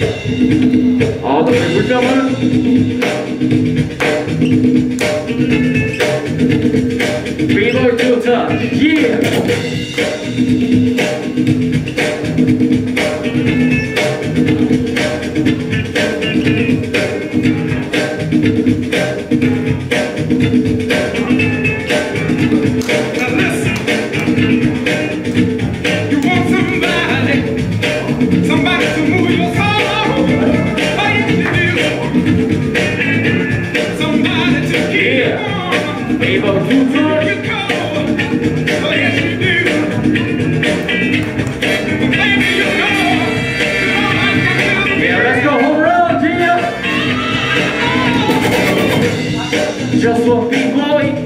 All the way, are coming. Reload to a touch, yeah. Just one big boy.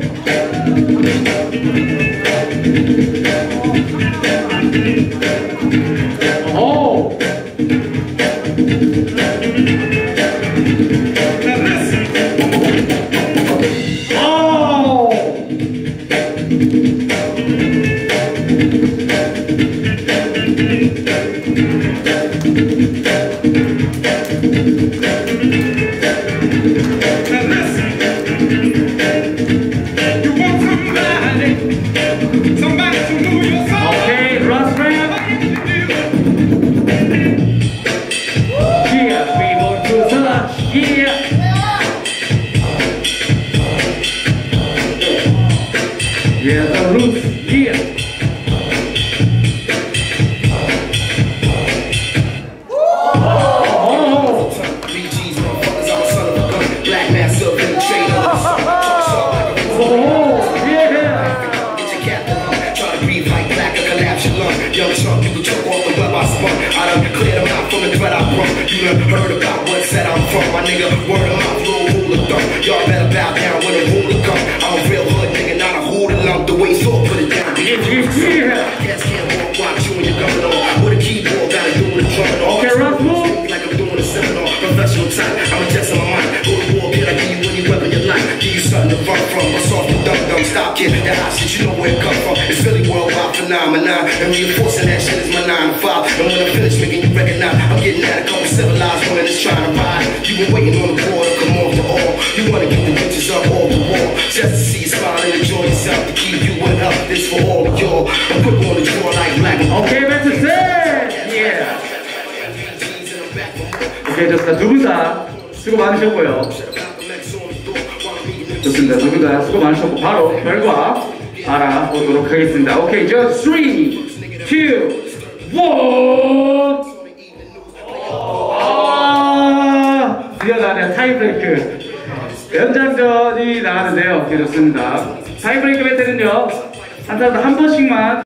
Yeah, the roots, yeah! You done heard about what set I'm from. My nigga, word of mouth, little of thumb. Y'all better bow down when the ruler come. I'm a real hood nigga, not a hoodlum. The way so put it down. Cats can't walk, watch you and your gun on. With a keyboard, gotta do with a drumming on. Okay, Russ, move. Like I'm doing a seminar, professional time. I'm a test of my mind. Go to war, kid, I give you any weapon you like. Give you something to run from. A soft and dumb dumb stop, kid. That hot shit, you know where it come from. It's really worldwide phenomenon. And reinforcing that shit is my nine to five. And when I finish making you recognize, At a couple civilized women that's trying to ride. You been waiting on the board to come off the all. You wanna get the bitches up off the wall. Just to see you smile and enjoy yourself. To keep you in health. This for all of y'all. I'm quick on the draw like black. 오케이, 멘트 셋! 예! 오케이, 좋습니다. 두분다 수고 많으셨고요. 좋습니다. 두분다 수고 많으셨고, 바로 결과 알아보도록 하겠습니다. 오케이, 저 3, 2, 1! 아, 뛰어나네요. 타이브레이크. 연장전이 나가는데요. 오케이, 좋습니다. 타이브레이크 배틀은요, 한 사람당 한 번씩만